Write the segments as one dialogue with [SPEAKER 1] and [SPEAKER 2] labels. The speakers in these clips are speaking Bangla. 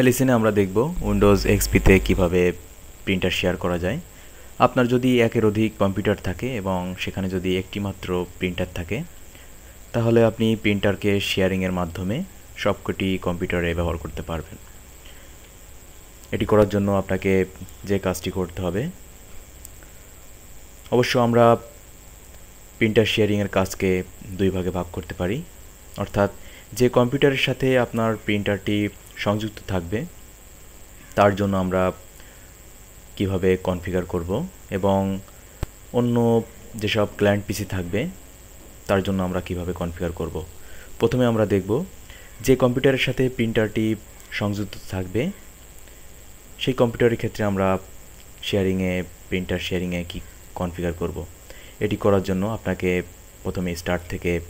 [SPEAKER 1] এলিসিনে আমরা দেখব উইন্ডোজ এক্সপিতে কীভাবে প্রিন্টার শেয়ার করা যায়। আপনার যদি একের অধিক কম্পিউটার থাকে এবং সেখানে যদি একটি মাত্র প্রিন্টার থাকে, তাহলে আপনি প্রিন্টারকে শেয়ারিংয়ের মাধ্যমে সবকটি কম্পিউটারে ব্যবহার করতে পারবেন। এটি করার জন্য আপনাকে যে কাজটি করতে হবে, অবশ্য আমরা প্রিন্টার শেয়ারিংয়ের কাজকে দুই ভাগে ভাগ করতে পারি। অর্থাৎ যে কম্পিউটারের সাথে আপনার প্রিন্টারটি সংযুক্ত থাকবে, তার জন্য আমরা কীভাবে কনফিগার করব এবং অন্য যেসব ক্লায়েন্ট পিসি থাকবে, তার জন্য আমরা কীভাবে কনফিগার করব। প্রথমে আমরা দেখব যে কম্পিউটারের সাথে প্রিন্টারটি সংযুক্ত থাকবে, সেই কম্পিউটারের ক্ষেত্রে আমরা শেয়ারিংয়ে প্রিন্টার শেয়ারিংয়ে কি কনফিগার করব। এটি করার জন্য আপনাকে প্রথমে স্টার্ট থেকে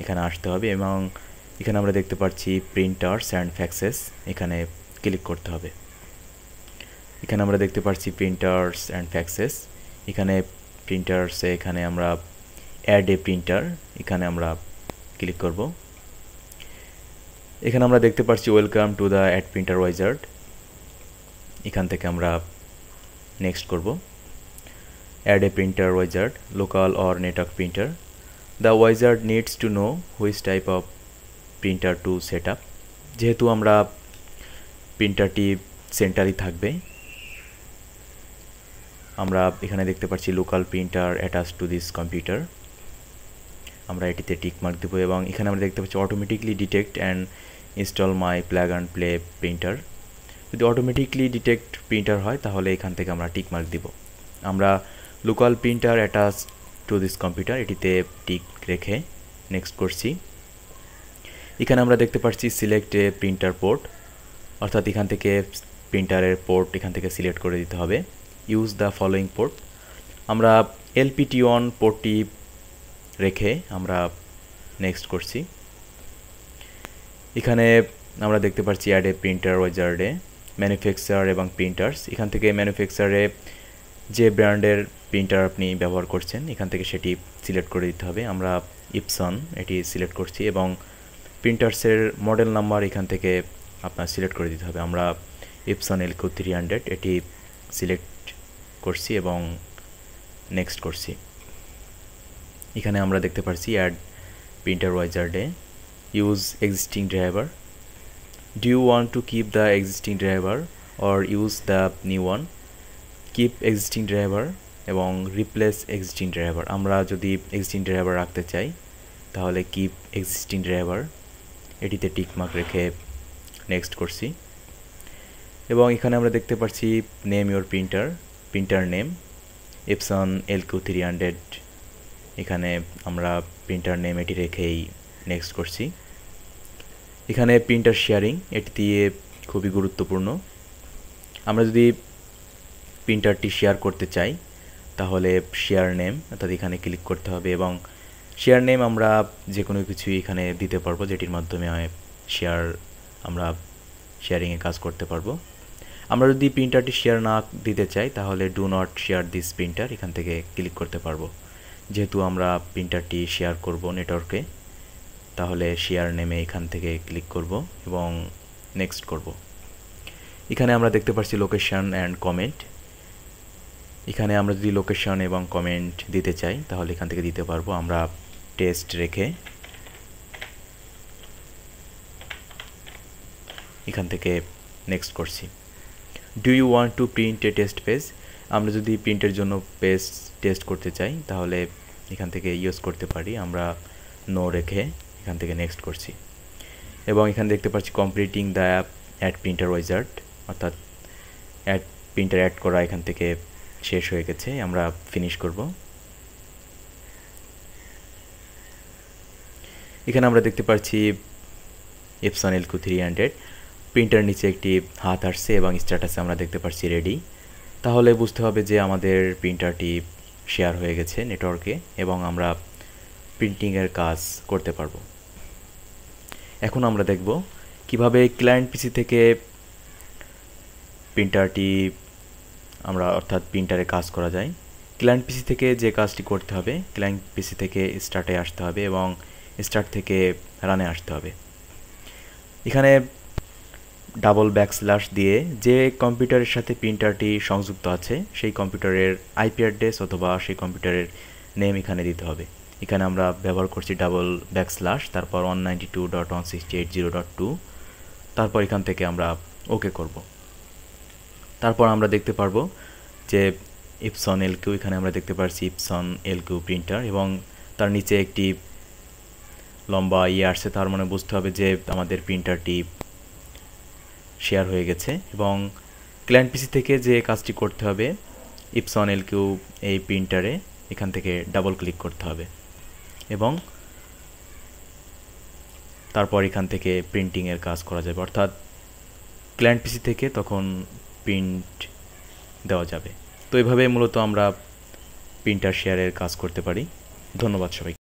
[SPEAKER 1] এখানে আসতে হবে এবং এখানে আমরা দেখতে পাচ্ছি প্রিন্টার্স অ্যান্ড ফ্যাক্সেস এখানে ক্লিক করতে হবে। এখানে আমরা দেখতে পাচ্ছি প্রিন্টার্স অ্যান্ড ফ্যাক্সেস এখানে প্রিন্টার্সে এখানে আমরা অ্যাড এ প্রিন্টার এখানে আমরা ক্লিক করব। এখানে আমরা দেখতে পাচ্ছি welcome to the add printer wizard এখান থেকে আমরা নেক্সট করব। Add a printer wizard local or network printer the wizard needs to know which type of printer to set up যেহেতু আমরা প্রিন্টারটি সেন্টারই থাকবে, আমরা এখানে দেখতে পাচ্ছি local printer attach to this computer আমরা এটিতে টিক মার্ক দেবো এবং এখানে আমরা দেখতে পাচ্ছি automatically detect and install my plug and play printer যদি অটোমেটিকলি ডিটেক্ট প্রিন্টার হয়, তাহলে এখান থেকে আমরা টিক মার্ক দিব। আমরা local printer attach to this computer এটিতে টিক রেখে নেক্সট করছি। এখানে আমরা দেখতে পাচ্ছি সিলেক্ট এ প্রিন্টার পোর্ট অর্থাৎ এখান থেকে প্রিন্টারের পোর্ট এখান থেকে সিলেক্ট করে দিতে হবে। ইউজ দ্য ফলোয়িং পোর্ট আমরা এলপিটি অন পোর্টটি রেখে আমরা নেক্সট করছি। এখানে আমরা দেখতে পাচ্ছি অ্যাড প্রিন্টার ওয়াজার্ডে ম্যানুফ্যাকচার এবং প্রিন্টার্স এখান থেকে ম্যানুফ্যাকচারে যে ব্র্যান্ডের প্রিন্টার আপনি ব্যবহার করছেন, এখান থেকে সেটি সিলেক্ট করে দিতে হবে। আমরা ইপসন এটি সিলেক্ট করছি এবং প্রিন্টার্সের মডেল নাম্বার এখান থেকে আপনার সিলেক্ট করে দিতে হবে। আমরা Epson L Q three hundred এটি সিলেক্ট করছি এবং নেক্সট করছি। এখানে আমরা দেখতে পাচ্ছি add printer ওয়াইজার্ডে use existing driver do you want to keep the existing driver or use the new one keep existing driver এবং রিপ্লেস এক্সিস্টিং ড্রাইভার আমরা যদি এক্সিস্টিং ড্রাইভার রাখতে চাই, তাহলে কিপ এক্সিস্টিং ড্রাইভার এটিতে টিকমার্ক রেখে নেক্সট করছি। এবং এখানে আমরা দেখতে পাচ্ছি name your printer printer name Epson L Q three hundred এখানে আমরা প্রিন্টার নেম এটি রেখেই নেক্সট করছি। এখানে প্রিন্টার শেয়ারিং এটি দিয়ে খুবই গুরুত্বপূর্ণ। আমরা যদি প্রিন্টারটি শেয়ার করতে চাই, তাহলে শেয়ার নেম অর্থাৎ এখানে ক্লিক করতে হবে এবং শেয়ার নেম আমরা যে কোনো কিছু এখানে দিতে পারব, যেটির মাধ্যমে শেয়ার আমরা শেয়ারিংয়ে কাজ করতে পারব। আমরা যদি প্রিন্টারটি শেয়ার না দিতে চাই, তাহলে do not share this printer এখান থেকে ক্লিক করতে পারব। যেহেতু আমরা প্রিন্টারটি শেয়ার করব নেটওয়ার্কে, তাহলে শেয়ার নেমে এখান থেকে ক্লিক করব এবং নেক্সট করব। এখানে আমরা দেখতে পাচ্ছি লোকেশান অ্যান্ড কমেন্ট এখানে আমরা যদি লোকেশন এবং কমেন্ট দিতে চাই, তাহলে এখান থেকে দিতে পারব। আমরা টেস্ট রেখে এখান থেকে নেক্সট করছি। Do you want to print a test page আমরা যদি প্রিন্টের জন্য পেজ টেস্ট করতে চাই, তাহলে এখান থেকে ইউজ করতে পারি। আমরা নো রেখে এখান থেকে নেক্সট করছি। এবং এখানে দেখতে পাচ্ছি completing the app add printer wizard অর্থাৎ অ্যাড প্রিন্টার অ্যাড করা এখান থেকে শেষ হয়ে গেছে, আমরা ফিনিশ করব। এখানে আমরা দেখতে পাচ্ছি Epson L Q three hundred printer নিচে একটি হাত আসছে এবং স্ট্যাটাসে আমরা দেখতে পাচ্ছি রেডি তাহলে বুঝতে হবে যে আমাদের প্রিন্টারটি শেয়ার হয়ে গেছে নেটওয়ার্কে এবং আমরা প্রিন্টিংয়ের কাজ করতে পারব। এখন আমরা দেখব কীভাবে ক্লায়েন্ট পিসি থেকে প্রিন্টারটি আমরা অর্থাৎ প্রিন্টারে কাজ করা যায়। ক্লায়েন্ট পিসি থেকে যে কাজটি করতে হবে, ক্লায়েন্ট পিসি থেকে স্টার্টে আসতে হবে এবং স্টার্ট থেকে রানে আসতে হবে। এখানে ডাবল ব্যাকস্ল্যাশ দিয়ে যে কম্পিউটারের সাথে প্রিন্টারটি সংযুক্ত আছে, সেই কম্পিউটারের আইপি অ্যাড্রেস অথবা সেই কম্পিউটারের নেম এখানে দিতে হবে। এখানে আমরা ব্যবহার করছি ডাবল ব্যাকস্ল্যাশ, তারপর one ninety two dot one sixty eight zero dot two তারপর এখান থেকে আমরা ওকে করব। তারপর আমরা দেখতে পারব যে ইপসন এল কিউ, এখানে আমরা দেখতে পাচ্ছি ইপসন এল কিউ প্রিন্টার এবং তার নিচে একটি লম্বা ইয়ে আসছে। তার মানে বুঝতে হবে যে আমাদের প্রিন্টারটি শেয়ার হয়ে গেছে এবং ক্লায়েন্ট পিসি থেকে যে কাজটি করতে হবে, ইপসন এল কিউ এই প্রিন্টারে এখান থেকে ডাবল ক্লিক করতে হবে এবং তারপর এখান থেকে প্রিন্টিংয়ের কাজ করা যাবে। অর্থাৎ ক্লায়েন্ট পিসি থেকে তখন প্রিন্ট দেওয়া যাবে। তো এভাবে মূলত আমরা প্রিন্টার শেয়ারের কাজ করতে পারি। ধন্যবাদ সবাই